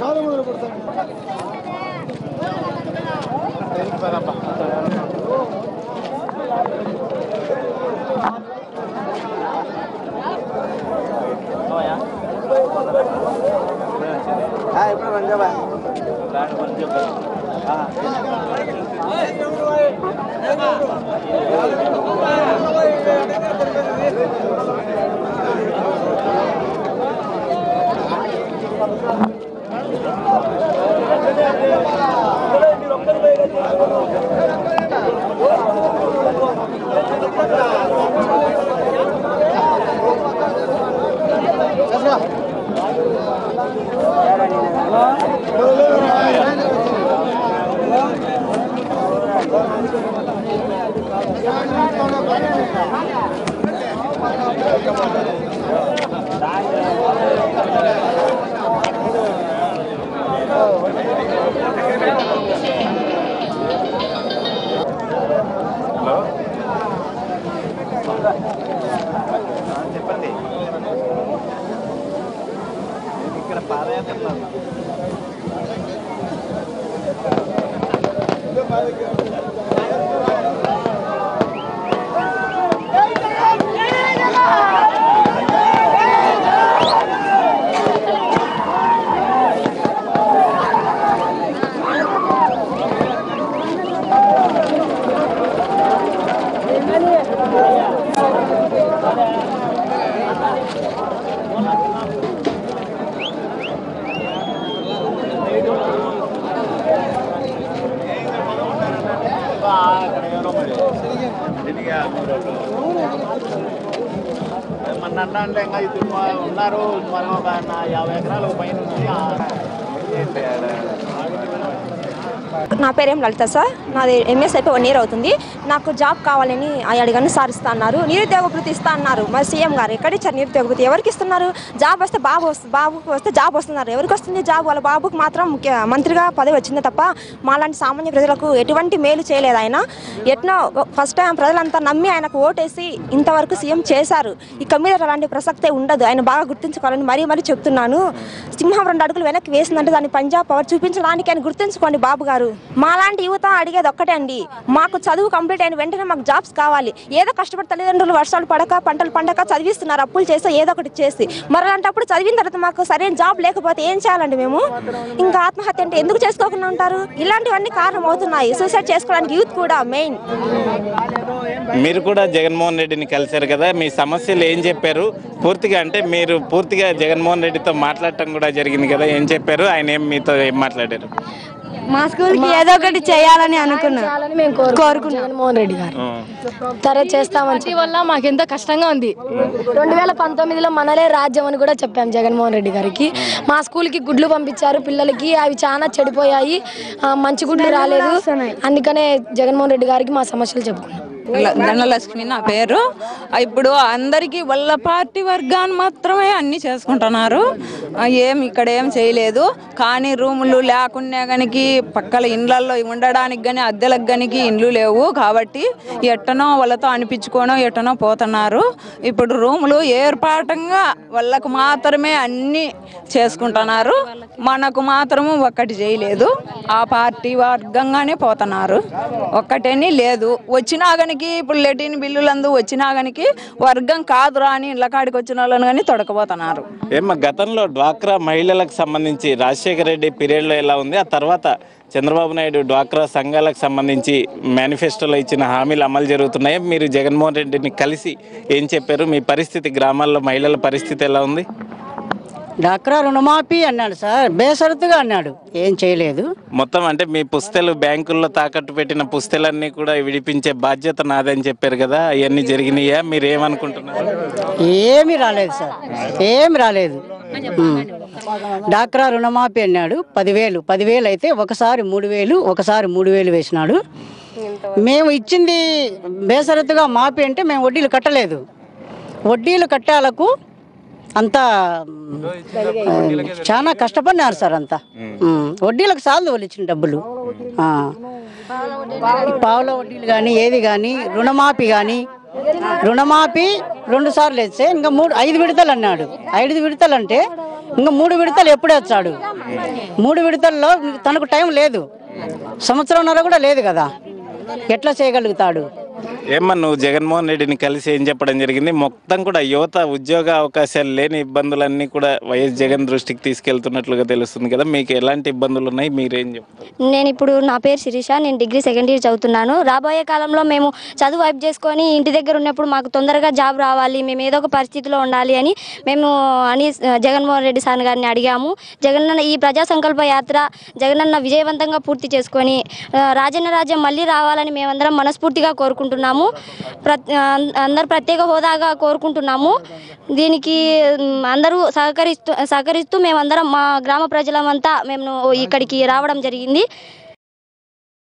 காலமுறை கொடுத்தாங்க ఇప్పుడు పంజాబ్ పంజాబ్ నేను మన అంటే ఇంకా ఇద్దరు ఉన్నారు మనం ఒక యాభై ఎకరాలు పైన ఉంది నా పేరేం లలిత సార్. నాది ఎంఎస్ అయిపోయి వన్ ఇయర్ అవుతుంది. నాకు జాబ్ కావాలని అడిగాను సార్ ఇస్తా అన్నారు. నిరుద్యోగ భృతి ఇస్తా అన్నారు. మరి సీఎం గారు ఎక్కడిచ్చారు నిరుద్యోగ భృతి ఎవరికి ఇస్తున్నారు? జాబ్ వస్తే బాబు బాబుకి వస్తే జాబ్ వస్తున్నారు. ఎవరికి వస్తుంది జాబ్? వాళ్ళ బాబుకి మాత్రం ముఖ్య మంత్రిగా పదవి వచ్చింది తప్ప మాలాంటి సామాన్య ప్రజలకు ఎటువంటి మేలు చేయలేదు ఆయన. ఎట్నో ఫస్ట్ టైం ప్రజలంతా నమ్మి ఆయనకు ఓటేసి ఇంతవరకు సీఎం చేశారు. ఇక మీద అలాంటి ప్రసక్తే ఉండదు. ఆయన బాగా గుర్తుంచుకోవాలని మరీ మరీ చెప్తున్నాను. సింహం రెండు అడుగులు వెనక్కి వేసిందంటే దాన్ని పంజాబ్ పవర్ చూపించడానికి ఆయన గుర్తుంచుకోండి బాబు గారు. మాలాంటి యువత అడిగేది ఒక్కటే అండి. మాకు చదువు కంప్లీట్ అయిన వెంటనే మాకు జాబ్స్ కావాలి. ఏదో కష్టపడి తల్లిదండ్రులు వర్షాలు పడక పంటలు పండక చదివిస్తున్నారు. అప్పులు చేసి ఏదో ఒకటి చేసి. మరి అలాంటప్పుడు చదివిన తర్వాత మాకు సరైన జాబ్ లేకపోతే ఏం చేయాలండి మేము? ఇంకా ఆత్మహత్య అంటే ఎందుకు చేసుకోకుండా ఉంటారు? ఇలాంటివన్నీ కారణం అవుతున్నాయి సూసైడ్ చేసుకోవడానికి యూత్ కూడా మెయిన్. మీరు కూడా జగన్మోహన్ రెడ్డిని కలిశారు కదా మీ సమస్యలు ఏం చెప్పారు? పూర్తిగా అంటే మీరు పూర్తిగా జగన్మోహన్ రెడ్డితో మాట్లాడటం కూడా జరిగింది కదా ఏం చెప్పారు? ఆయన ఏం మీతో ఏం మాట్లాడారు? మా స్కూల్కి ఏదో ఒకటి చేయాలని అనుకున్నాం. చేయాలని మేము కోరుకున్నాం. జగన్మోహన్ రెడ్డి గారు. సరే చేస్తామని పార్టీ వల్ల మాకు ఎంతో కష్టంగా ఉంది. రెండు వేల పంతొమ్మిదిలో మనలే రాజ్యం అని కూడా చెప్పాం జగన్మోహన్ రెడ్డి గారికి. మా స్కూల్కి గుడ్లు పంపించారు పిల్లలకి. అవి చాలా చెడిపోయాయి. ఆ, మంచి గుడ్లు రాలేదు. అందుకనే జగన్మోహన్ రెడ్డి గారికి మా సమస్యలు చెప్పుకున్నాం. ధనలక్ష్మి నా పేరు. ఇప్పుడు అందరికీ వాళ్ళ పార్టీ వర్గాన్ని మాత్రమే అన్ని చేసుకుంటున్నారు. ఏం ఇక్కడ ఏం చేయలేదు. కానీ రూములు లేకుండా గనికి పక్కల ఇండ్లల్లో ఉండడానికి కానీ అద్దెలకు కానీ ఇండ్లు లేవు కాబట్టి ఎట్టనో వాళ్ళతో అనిపించుకోనో ఎట్టనో పోతున్నారు. ఇప్పుడు రూములు ఏర్పాటంగా వాళ్ళకు మాత్రమే అన్ని చేసుకుంటున్నారు. మనకు మాత్రము ఒక్కటి చేయలేదు. ఆ పార్టీ వర్గంగానే పోతున్నారు. ఒక్కటని లేదు. వచ్చినా కానీ గనికి ఇప్పుడు లెటిన్ బిల్లులందు వచ్చినా గనికి వర్గం కాదురా అని ఇళ్ళ కాడికి వచ్చిన వాళ్ళని కానీ తొడకపోతున్నారు. ఏమ్మా గతంలో డ్వాక్రా మహిళలకు సంబంధించి రాజశేఖర రెడ్డి పీరియడ్లో ఎలా ఉంది? ఆ తర్వాత చంద్రబాబు నాయుడు డ్వాక్రా సంఘాలకు సంబంధించి మేనిఫెస్టోలో ఇచ్చిన హామీలు అమలు జరుగుతున్నాయి? మీరు జగన్మోహన్ రెడ్డిని కలిసి ఏం చెప్పారు? మీ పరిస్థితి గ్రామాల్లో మహిళల పరిస్థితి ఎలా ఉంది? డాక్రా రుణమాఫీ అన్నాడు సార్ బేసరతుగా అన్నాడు. ఏం చేయలేదు. మొత్తం అంటే మీ పుస్తలు బ్యాంకుల్లో తాకట్టు పెట్టిన పుస్తలన్నీ కూడా విడిపించే బాధ్యత నాదని చెప్పారు కదా అవన్నీ జరిగినాయా? మీరు ఏమనుకుంటున్నారు? ఏమీ రాలేదు సార్ ఏమి రాలేదు. డాక్రా రుణమాఫీ అన్నాడు పదివేలు పదివేలు అయితే ఒకసారి మూడు వేలు ఒకసారి మూడు వేలు వేసినాడు. మేము ఇచ్చింది బేసరతుగా మాఫీ అంటే మేము వడ్డీలు కట్టలేదు. వడ్డీలు కట్టాలకు అంతా చాలా కష్టపడినారు సార్ అంతా. వడ్డీలకు సార్లు వాళ్ళు ఇచ్చిన డబ్బులు పావుల వడ్డీలు కానీ ఏది కానీ రుణమాఫీ కానీ రుణమాఫీ రెండు సార్లు వేస్తే ఇంకా మూడు ఐదు విడతలు అన్నాడు. ఐదు విడతలు అంటే ఇంకా మూడు విడతలు ఎప్పుడు వచ్చాడు? మూడు విడతల్లో తనకు టైం లేదు. సంవత్సరంన్నర కూడా లేదు కదా. ఎట్లా చేయగలుగుతాడు? ఏమన్నా నువ్వు జగన్మోహన్ రెడ్డిని కలిసి ఏం చెప్పడం జరిగింది? మొత్తం కూడా యువత ఉద్యోగ అవకాశాలు లేని ఇబ్బందులన్నీ కూడా వైఎస్ జగన్ దృష్టికి తీసుకెళ్తున్నట్లుగా తెలుస్తుంది కదా. మీకు ఎలాంటి ఇబ్బందులు ఉన్నాయి? మీరేం చెప్తారు? నేను ఇప్పుడు నా పేరు శిరీష నేను డిగ్రీ సెకండ్ ఇయర్ చదువుతున్నాను. రాబోయే కాలంలో మేము చదువు వైపు చేసుకొని ఇంటి దగ్గర ఉన్నప్పుడు మాకు తొందరగా జాబ్ రావాలి మేము ఏదో ఒక పరిస్థితిలో ఉండాలి అని మేము అని జగన్మోహన్ రెడ్డి సార్ గారిని అడిగాము. జగనన్న ఈ ప్రజా సంకల్ప యాత్ర జగనన్న విజయవంతంగా పూర్తి చేసుకొని రాజన్న రాజ్యం మళ్ళీ రావాలని మేమందరం మనస్ఫూర్తిగా కోరుకుంటున్నాము. అందరు ప్రత్యేక హోదాగా కోరుకుంటున్నాము. దీనికి అందరూ సహకరిస్తూ సహకరిస్తూ మేమందరం మా గ్రామ ప్రజలమంతా మేము ఇక్కడికి రావడం జరిగింది.